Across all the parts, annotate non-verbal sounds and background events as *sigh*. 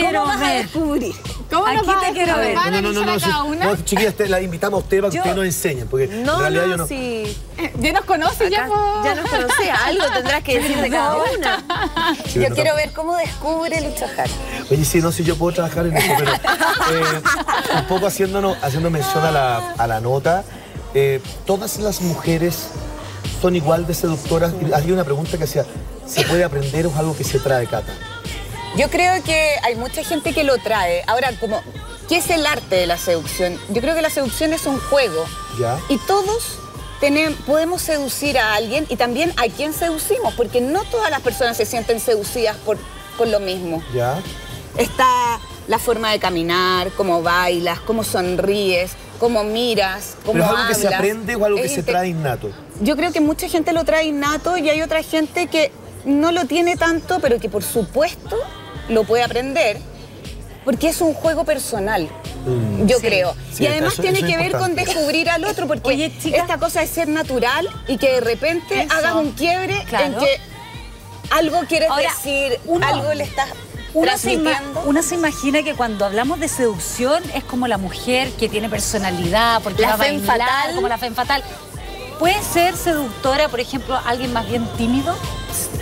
quiero ¿Cómo vas a ver. descubrir? ¿Cómo Aquí nos vas te a quiero ver. No, no, no, no, una? no, chiquillas, te la invitamos a usted para que ustedes nos enseñen, porque No, en realidad no, yo no. sí. ¿Ya nos conoces ya? Acá po? ya nos conocía. Algo tendrás que decir de cada *laughs* una. Sí, Yo no, quiero no. ver cómo descubre Lucho Jara. Oye, sí, no sé si yo puedo trabajar en eso, pero *laughs* eh, un poco haciéndonos, haciendo mención a la, a la nota, eh, todas las mujeres son igual de seductoras. Había una pregunta que hacía, ¿se puede aprender o es algo que se trae, Cata? Yo creo que hay mucha gente que lo trae. Ahora, como, ¿qué es el arte de la seducción? Yo creo que la seducción es un juego. ¿Ya? Y todos podemos seducir a alguien y también a quién seducimos, porque no todas las personas se sienten seducidas por, por lo mismo. ¿Ya? Está la forma de caminar, cómo bailas, cómo sonríes, cómo miras, cómo ¿Pero es algo que se aprende o algo que se trae innato? Yo creo que mucha gente lo trae innato y hay otra gente que no lo tiene tanto, pero que por supuesto lo puede aprender, porque es un juego personal. Mm. Yo creo. Sí, y además eso- tiene eso que ver con descubrir al otro, porque Oye, chica. esta cosa es ser natural y que de repente Eso. hagas un quiebre en que algo quieres Ahora, decir, uno- algo le estás Uno se, uno se imagina que cuando hablamos de seducción es como la mujer que tiene personalidad, porque La va a femme bailar, fatale. como la femme fatal. ¿Puede ser seductora, por ejemplo, alguien más bien tímido?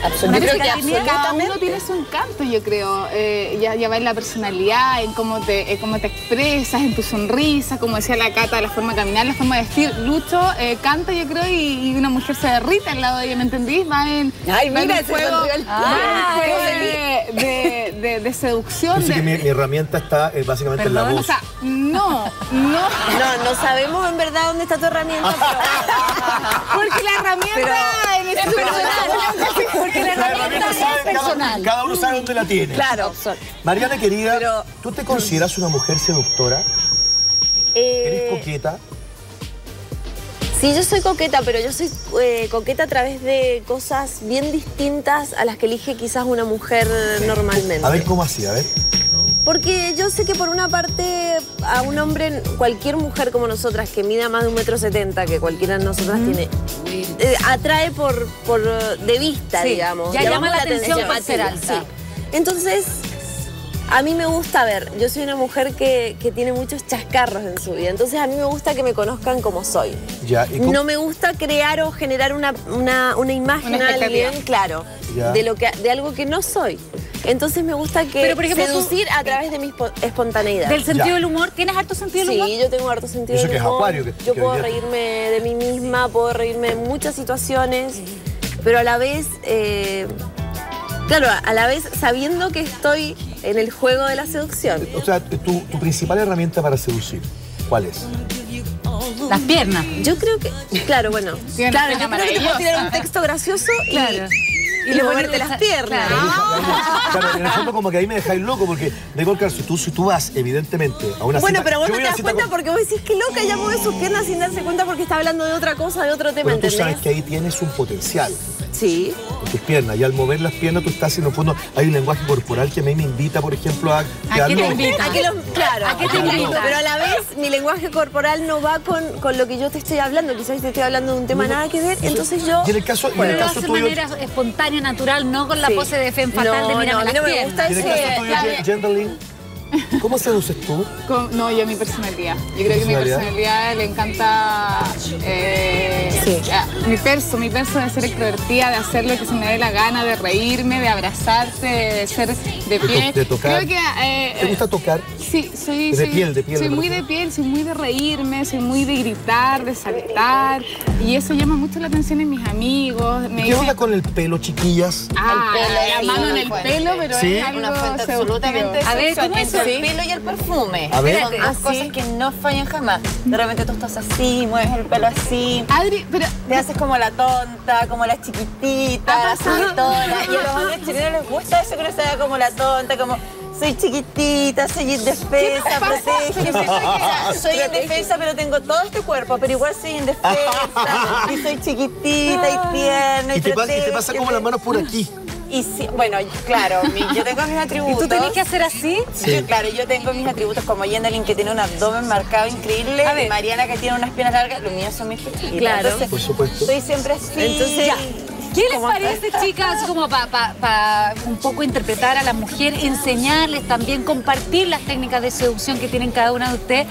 Absolutamente. Una Yo creo que tímida, Cada uno absolutamente. tiene su encanto, yo creo. Eh, ya, ya va en la personalidad, en cómo te, en cómo te expresas, en tu sonrisa, como decía la Cata, la forma de caminar, la forma de vestir. Lucho eh, canta, yo creo, y, y una mujer se derrite al lado de ella, ¿me entendís? Va en, Ay, va en mira, un se juego, el- Ah, juego de, de- de- de seducción. Así que mi, mi herramienta está eh, básicamente en la Perdón, voz. o sea, no, no. No, no sabemos en verdad dónde está tu herramienta, pero Porque la herramienta en ese *laughs* Porque la herramienta es cada, personal. cada uno sabe dónde la tiene. claro. Mariana querida, ¿tú te consideras una mujer seductora? Eh, ¿Eres coqueta? Sí, yo soy coqueta, pero yo soy eh, coqueta a través de cosas bien distintas a las que elige quizás una mujer normalmente. A ver cómo así, a ver. Porque yo sé que por una parte a un hombre, cualquier mujer como nosotras que mida más de un metro setenta, que cualquiera de nosotras tiene, eh, atrae por, por de vista, Sí, digamos. ya llama la atención por ser llamativa, alta. sí. Entonces, a mí me gusta ver, yo soy una mujer que, que tiene muchos chascarros en su vida, entonces a mí me gusta que me conozcan como soy. Ya, ¿y cómo- No me gusta crear o generar una, una, una imagen Una a alguien, claro, Ya. de, lo que, de algo que no soy. Entonces me gusta que Pero, por ejemplo, tú- seducir a través de mi espo- espontaneidad. Del sentido Ya. del humor, ¿tienes harto sentido del humor? Sí, yo tengo harto sentido Eso del que es humor. acuario, que- yo que puedo reírme de mí misma, puedo reírme en muchas situaciones, pero a la vez, eh, claro, a la vez sabiendo que estoy en el juego de la seducción. O sea, tu, tu principal herramienta para seducir, ¿cuál es? Las piernas. Yo creo que, claro, bueno, claro, yo creo que te puedo tirar un texto gracioso y, Y, le moverte pones las piernas. claro. Claro, en el fondo como que ahí me dejáis loco porque, de igual claro, si tú, si tú vas, evidentemente, a una Bueno, cita... pero vos no te das cuenta con- porque vos decís que loca, ella mueve sus piernas sin darse cuenta porque está hablando de otra cosa, de otro tema, Pero tú ¿entendés? sabes que ahí tienes un potencial Sí. Tus piernas. Y al mover las piernas tú estás, en el fondo, hay un lenguaje corporal que a mí me invita, por ejemplo, a... qué te invita? ¿A qué claro, ¿A qué te invita? invito? Pero a la vez mi lenguaje corporal no va con, con lo que yo te estoy hablando. Quizás te estoy hablando de un tema nada que ver. Entonces yo. Y en el caso, y en el lo caso hace de tuyo... manera espontánea, natural, no con la Sí. pose de femme fatal No, de mírame no, a mí las no me piernas. gusta en *laughs* ¿cómo seduces tú? Con- no, yo mi personalidad. Yo creo que mi ¿Personalidad? le encanta eh, Sí. mi perso, mi perso de ser extrovertida, de hacer lo que se me dé la gana, de reírme, de abrazarte, de ser de to- pie. de tocar. Creo que eh, ¿Te gusta tocar? Sí, soy, De soy- piel, de piel, Soy me muy de piel, soy muy de reírme, soy muy de gritar, de saltar. Y eso llama mucho la atención en mis amigos. Me ¿Qué dicen, onda con el pelo, chiquillas? ah, El pelo la mano en el fuente. pelo, pero Sí. es algo Una fuente absolutamente A ver, ¿cómo es entre el pelo y el perfume. A ver. Son dos Así. cosas que no fallan jamás. De repente tú estás así, mueves el pelo así. Adri, pero Te haces como la tonta, como la chiquitita, la subitona. Y a los hombres chilenos les gusta eso que uno se haga como la tonta, como soy chiquitita, soy indefensa, protégeme. Soy indefensa, pero tengo todo este cuerpo, pero igual soy indefensa. y soy chiquitita y tierna. Y, Y te, pasa, y te pasa como las manos por aquí. Y sí, bueno, claro, mi- yo tengo mis ¿Y atributos. tú tenés que hacer así? Yo, claro, yo tengo mis atributos como Yendelin que tiene un abdomen marcado increíble. Mariana que tiene unas piernas largas, los míos son mis pechitas. Claro. Entonces, Por supuesto. Soy siempre así. Entonces, ya. ¿Qué les parece, chicas? Así como para un poco interpretar a la mujer, enseñarles también, compartir las técnicas de seducción que tienen cada una de ustedes.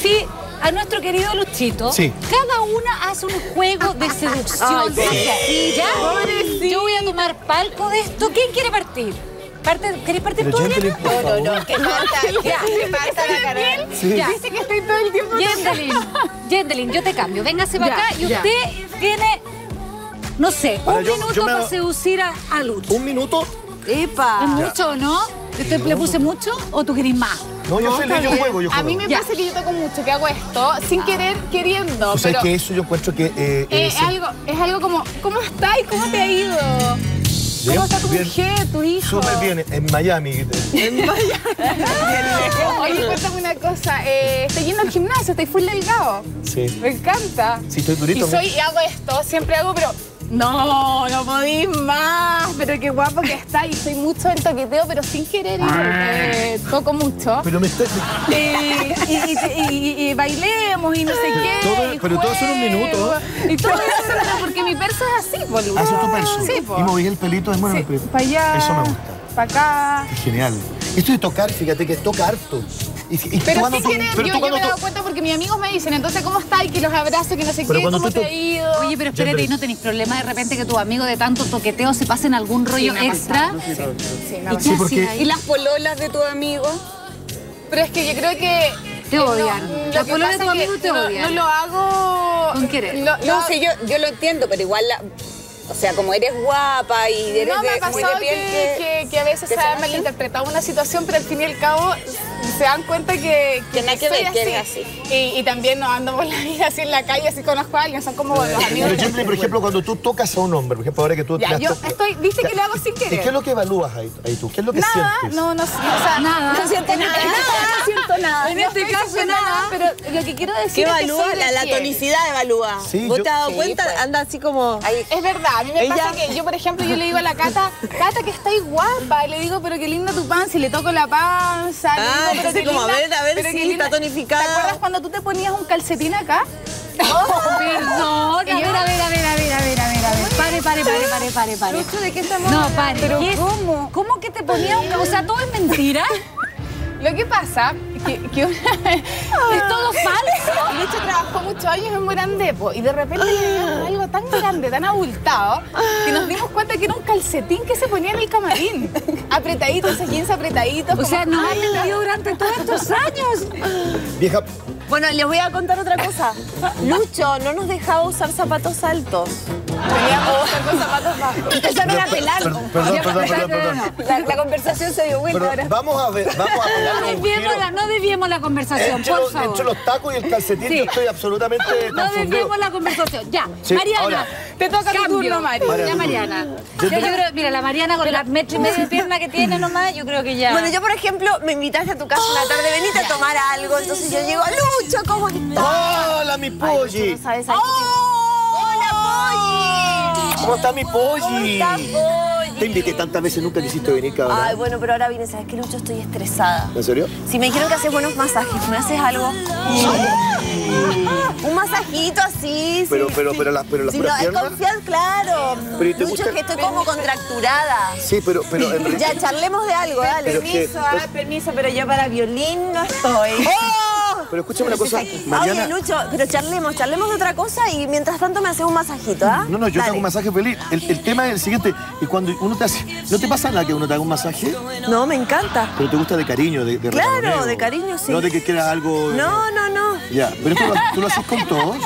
Sí, a nuestro querido Luchito, Sí. cada una hace un juego de seducción. Ay, ¿Ya? Yo voy a tomar palco de esto. ¿Quién quiere partir? Parte, ¿Querés partir tú, Adriana? por favor. Que falta, ya, que falta la cara. Sí. Ya. Dice que estoy todo el tiempo. Yendelin, Yendelin, yo te cambio. Véngase para Ya, acá y ya. usted tiene, no sé, Ahora, un yo- minuto yo me para hago- seducir a, a Lucho. Un minuto. ¿Es ¡Epa! mucho o no? ¿Te- ¿Le puse mucho o tú querés más? No, yo sé, yo juego, yo A juego. mí me Ya. pasa que yo toco mucho, que hago esto sin querer, queriendo. Tú sabes pero que eso yo encuentro que eh, eh, es es, algo, es algo como, ¿cómo estás cómo te ha ido? Bien, ¿Cómo está tu bien. mujer, tu hijo? súper bien en Miami. Oye, cuéntame una cosa. Eh, estoy yendo al gimnasio, estoy full delgado. Sí. Me encanta. Sí, estoy durito. Y soy, y hago esto, siempre hago, pero. No, no podís más. Pero qué guapo que está. Y soy mucho del toqueteo, pero sin querer. y, eh, toco mucho. Pero me está... Y, y- y- y- y bailemos y no sé qué. Todo- y pero todo eso en un minuto. Y todo eso, pero porque mi perso es así, boludo. Haces tu perso. Sí, po. Y moví el pelito, es bueno Sí, el pelito. para allá. Eso me gusta. Para acá. Es genial. Esto de tocar, fíjate que toca harto. Y, y tú Pero sí tú- pero yo, tú yo me he tú- dado cuenta porque mis amigos me dicen, entonces, ¿cómo está? Y que los abrazo, que no sé Pero qué, ¿cómo tú te ha ido? Oye, pero espérate, ¿y no tenéis problema de repente que tus amigos de tanto toqueteo se pasen algún rollo extra? Sí, ha ¿Y las pololas de tu amigo? Pero es que yo creo que... Te no, odian. lo Las pololas de tu amigo te no- odian. No lo hago... Con querer. No, sí, yo, yo lo entiendo, pero igual, la- o sea, como eres guapa y eres No, me de, ha muy pasado de que, piel que, que a veces que se ha malinterpretado una situación, pero al fin y al cabo se dan cuenta que, Que que soy ver, que eres Y, y también no ando por la vida así en la calle, así conozco a alguien, son como los amigos. Pero siempre, por ejemplo, cuando tú tocas a un hombre, por ejemplo, ahora que tú... Ya, yo to- estoy, viste que lo hago sin ¿Y qué es querer. lo que evalúas ahí, ahí tú? ¿Qué es lo que Nada, sientes? no, no, o sea, Nada. No siento nada, no siento nada. En este caso nada, pero lo que quiero decir ¿Qué es que evalúa? soy La, tonicidad evalúa. Sí, ¿Vos yo- te has dado Sí, cuenta? pues. Anda así como... Es verdad, a mí me Ella- pasa que yo, por ejemplo, yo le digo a la Cata, Cata, que estáis guapa. Y le digo, pero qué linda tu panza. Y le toco la panza. le Ah, digo, pero qué como, a linda- ver, a ver pero si qué está tonificada. ¿Te acuerdas cuando tú te ponías un calcetín acá? Perdón, a Y yo- ver, a ver, a ver, a ver, a ver, a ver, a ver. Pare, pare, pare, pare, pare, pare. Lucho, ¿de qué estamos No, pare. Pero ¿Qué es- ¿cómo? ¿Cómo que te ponía un... O sea, todo es mentira. Lo que pasa que, que una Es todo falso. Lucho trabajó muchos años en Morandepo y de repente le veíamos algo tan grande, tan abultado, que nos dimos cuenta que era un calcetín que se ponía en el camarín. Apretadito, esos jeans apretaditos. O sea, como- no has mentido durante todos estos años. Vieja, Bueno, les voy a contar otra cosa. Lucho no nos dejaba usar zapatos altos. Con zapatos bajos. Empezaron a pelar. per- perdón, perdón, perdón, perdón. La, la conversación se dio vuelta Pero vamos a ver, vamos a pegar No desviemos la, no desviemos la conversación, Entre por los, favor. entre los tacos y el calcetín Sí. yo estoy absolutamente No desviemos la conversación. Ya, Sí, Mariana. ahora. Te toca tu turno, Mari. Mariana, Ya. Mariana. Yo creo, mira, la Mariana con la metro y medio de *laughs* pierna que tiene nomás, yo creo que ya. Bueno, yo por ejemplo, me invitaste a tu casa una tarde, venite a tomar algo. Entonces yo llego, Lucho, ¿cómo estás? ¡Hola, mi polli! no sabes, ay, ¡Hola, ¿Cómo está mi polli? ¿Cómo está? Te invité tantas veces, nunca quisiste venir, cabrón. Ay, bueno, pero ahora vine, ¿sabes qué, Lucho? Estoy estresada. ¿En serio? Si me dijeron que haces buenos masajes, ¿me haces algo? Un masajito así. Pero, sí, pero, pero, las pero las Si puras no, es piernas. confiar, claro. Pero, ¿y te Lucho, gusta- es que estoy como contracturada. Sí, pero, pero en *laughs* realidad. Ya, charlemos de algo, dale. Es Permiso, ah, permiso, pero yo para violín no estoy. ¡Oh! Pero escúchame una cosa, Oye, Mariana. Lucho, pero charlemos, charlemos de otra cosa y mientras tanto me haces un masajito, ¿ah? No, no, yo te Dale. hago un masaje feliz. El, el tema es el siguiente, y cuando uno te hace, ¿no te pasa nada que uno te haga un masaje? No, me encanta. Pero te gusta de cariño, de, de Claro, de cariño, sí. No de que quieras algo... No, no, no. Ya, pero esto lo, tú lo haces con todos.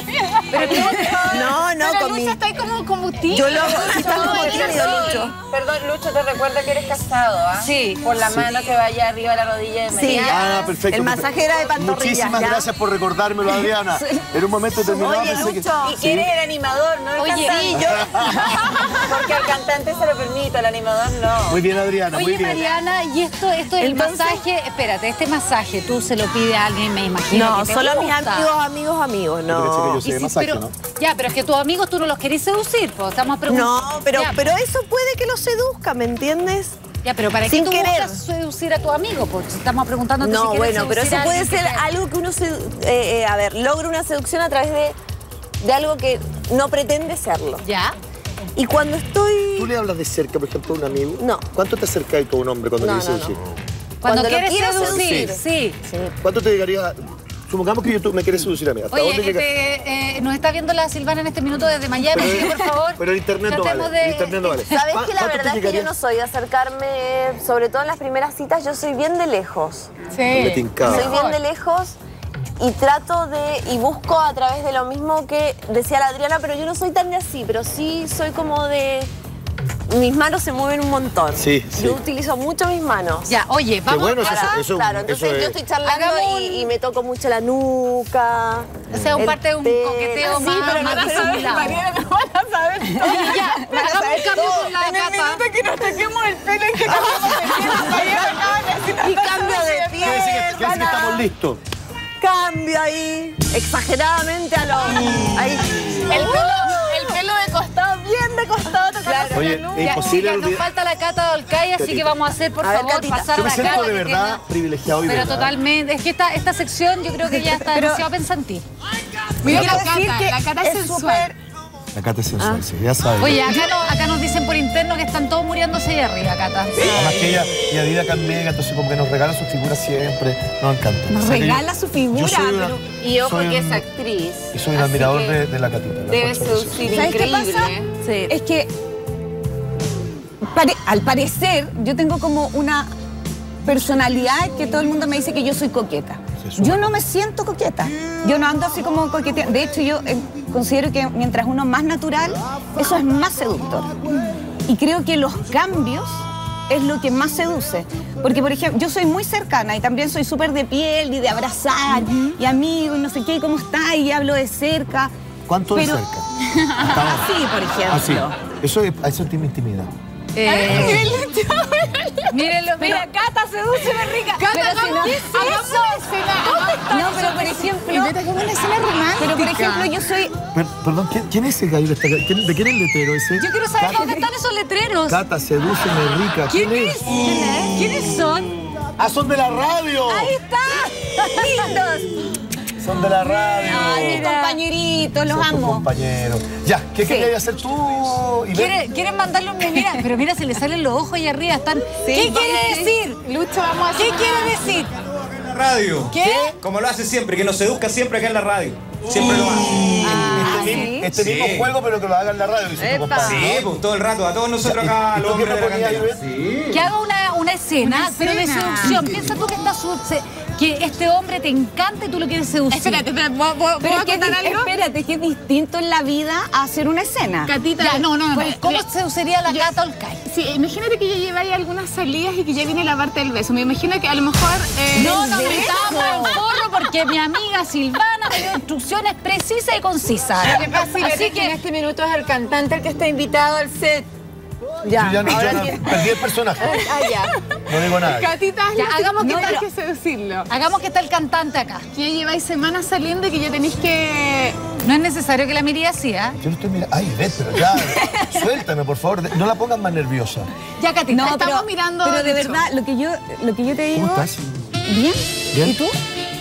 No, no, Pero con mi... Lucho está ahí como, tímido. Yo lo hago, estás como tímido, Lucho. Perdón, Lucho, te recuerdo que eres casado, ¿ah? Sí. Por la mano que vaya arriba de la rodilla de Sí. Ah, perfecto. El perfecto. masaje era de pantorrilla, Muchísimas ¿ya? gracias por recordármelo, Adriana. *laughs* En un momento determinado Oye, pensé que... Lucho. Y que eres el animador, no el Oye, cantante. sí, *laughs* Porque al cantante se lo permito, al animador no. Muy bien, Adriana, muy Oye, bien. Mariana, y esto, esto del Entonces- masaje, espérate, este masaje tú se lo pides a alguien, me imagino. No, que te solo a mis amigos, amigos, amigos, yo no. Y si- masaje, pero, ¿no? Ya, pero es que tus amigos tú no los querés seducir, pues estamos preguntando. No, pero, ya, pero eso puede que los seduzca, ¿me entiendes? Ya, pero ¿para sin qué tú querer. buscas seducir a tu amigo? Pues estamos preguntándote No, si quieres bueno, pero eso puede que ser algo que uno se, eh, eh, a ver, logra una seducción a través de, de algo que no pretende serlo. Ya. Y cuando estoy... ¿Tú le hablas de cerca, por ejemplo, a un amigo? No. ¿Cuánto te acercas tú a un hombre cuando No, le dices no, sí? Cuando, quieres seducir, seducir. sí. ¿Cuánto te llegaría? Supongamos que yo, tú me quieres seducir a mí. ¿Hasta Oye, dónde llega? este, eh, nos está viendo la Silvana en este minuto desde Miami, así que por *laughs* favor. Pero el internet no vale. de- El internet no vale. *laughs* ¿Sabes ¿Cuá- que la verdad es que yo no soy de acercarme, sobre todo en las primeras citas, yo soy bien de lejos. Me Sí. tincaba. Soy bien de lejos y trato de, y busco a través de lo mismo que decía la Adriana, pero yo no soy tan de así, pero sí soy como de... Mis manos se mueven un montón. Sí, sí. Yo utilizo mucho mis manos. Ya, oye, vamos bueno, eso- a... eso- claro, entonces es- yo estoy charlando Hagamos y, y me toco mucho la nuca. O sea, un el parte de un coqueteo Sí, más, pero más no- disimulado. Mariana, no van a saber. *laughs* Oye, ya, hagamos un cambio con la En el capa. minuto que nos toquemos el pelo *laughs* y que cambiamos de piel, Mariana acaba Y cambio de Quiere decir que, quiere decir que estamos listos. Cambio ahí, exageradamente a lo... Ahí. El pelo, el pelo de costado, bien de costado, tocando Oye, la nuca. es Ya, imposible chicas, nos falta la cata de Olcay, así que vamos a hacer, por A ver, favor, Catita. pasar Yo me la cata. de que verdad tiene- privilegiado y Pero verdad. totalmente, es que esta, esta sección yo creo que ya está demasiado pensantí. Mira la cata, la cata es es sensual. La Cata es sensual, sí, ya sabes. Oye, acá, no- acá nos dicen por interno que están todos muriéndose ahí arriba, Cata. Además que ella, ella vive acá en Mega, entonces como que nos regala sus figuras siempre. Nos encanta. Nos O sea que yo- regala su figura, una- pero- Y ojo soy que un- es actriz. Y soy un admirador de, de la Catita. Debe seducir ¿Sabes qué pasa? Sí. Es que pare- al parecer yo tengo como una personalidad que todo el mundo me dice que yo soy coqueta. Yo no me siento coqueta. Yo no ando así como coqueteando. De hecho, yo eh, considero que mientras uno más natural, eso es más seductor. Y creo que los cambios es lo que más seduce. Porque, por ejemplo, yo soy muy cercana y también soy súper de piel y de abrazar y amigo y no sé qué, y cómo está y hablo de cerca. ¿Cuánto de Pero- cerca? *laughs* Hasta ahora. Así, por ejemplo. Así. Eso, es- eso tiene intimidad. Eh, *laughs* mírenlo, mira, Cata, sedúceme rica. Cata, Pero si no- hagamos una escena. No, pero por ejemplo, como una escena romántica. pero por ejemplo yo soy Per- perdón, ¿quién, quién es ese gallo ¿De quién es el letrero ese? Yo quiero saber Cata- dónde están esos letreros. Cata, sedúceme rica. ¿Quién, ¿Quién es? es? ¿Quién es? ¿Quiénes son? ¡Ah, son de la radio! ¡Ahí está! ¡Lindos! Son de la radio. Ay, mis compañeritos, los Son tus amo. compañeros. Ya, ¿qué Sí. querías hacer tú? Ivette? ¿Quieren, quieren mandarle un mira, pero mira, se le salen los ojos ahí arriba. Están. ¿Qué quiere decir? Lucho, vamos a hacer ¿Qué una- quiere decir? la radio. ¿Qué? Como lo hace siempre, que nos seduzca siempre acá en la radio. Siempre lo hace. Este, mi- este Sí. mismo juego, pero que lo haga en la radio, dice tu compadre. Sí, pues todo el rato, a todos nosotros acá, ¿Y los tú qué hombres de la proponías, cantera. Ivette? Sí. Que haga una, una escena, Una pero de escena. seducción. Piensa tú que, está su- se- que este hombre te encanta y tú lo quieres seducir. Espérate, espérate, ¿puedo, puedo- Pero puedo es que, contar algo? espérate, que es distinto en la vida a hacer una escena. Catita, Ya, no, no, no. pues, ¿Cómo Mira, seduciría la yo- gata Olcay? Sí, imagínate que ya lleváis algunas salidas y que ya viene la parte del beso. Me imagino que a lo mejor. eh, No nos beso. metamos en forro porque mi amiga Silvana me dio instrucciones precisas y concisas. Lo que pasa Así es que en este minuto es el cantante el que está invitado al set. Yo ya no, ahora yo no- tiene- perdí el personaje. Ah, ya. No digo nada. Catita, Ya, hagamos que tenés tal- que seducirlo. hagamos que está el cantante acá. Que ya lleváis semanas saliendo y que ya tenéis que. No es necesario que la mire así, ¿ah? Yo no estoy mirando. Ay, Ivette, pero ya. *laughs* Suéltame, por favor. No la pongas más nerviosa. Ya, Catita. No, estamos pero, mirando pero de mucho. verdad, lo que yo, lo que yo te digo. ¿Cómo estás? Bien. ¿Bien? ¿Y tú?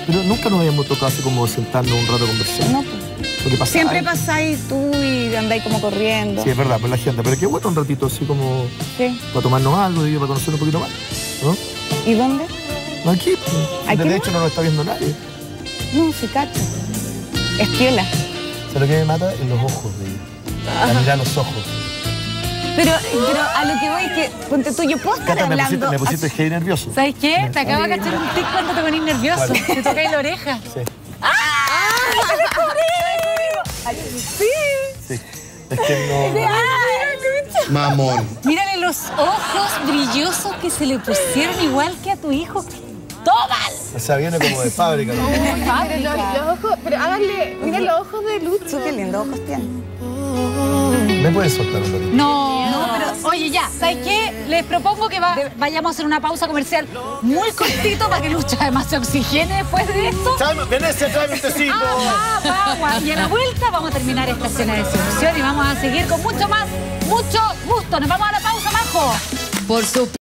Pero nunca nos habíamos tocado así como sentarnos un rato a conversar. No, pues. Lo que pasa Siempre pasáis tú y andáis como corriendo. Sí, es verdad, pues la gente. Pero qué bueno un ratito así como Sí. para tomarnos algo, digo, para conocer un poquito más. ¿No? ¿Y dónde? Aquí. pues, ¿Aquí De hecho, no nos está viendo nadie. No, se cacha. Es piola. ¿Sabes lo que me mata? En los ojos de ella. La mirar a los ojos. Pero, pero a lo que voy es que, ponte tú, yo puedo estar Cata, me pusiste, hablando. me pusiste heavy nervioso. ¿Sabes qué? Te acabo de cachar un tic cuando te ponís nervioso. ¿Cuál? *laughs* Te tocáis la oreja. Sí. Sí. Es que no. Mamón. Mírale los ojos brillosos que se le pusieron igual que a tu hijo Cristóbal. O sea, viene como de fábrica. ¿no? Pero los, los ojos, pero háganle, mira los ojos de Lucho. Qué lindo ojos tienes. ¿Me puedes soltar un ratito? No, no, pero oye ya, ¿sabes qué? Les propongo que va- vayamos a hacer una pausa comercial muy cortito para que Lucha además se oxigene después de esto. Venecia, tráeme un tecito. Ah, va, Y a la vuelta vamos a terminar esta escena de seducción y vamos a seguir con mucho más, mucho gusto. Nos vamos a la pausa, Majo. Por supuesto.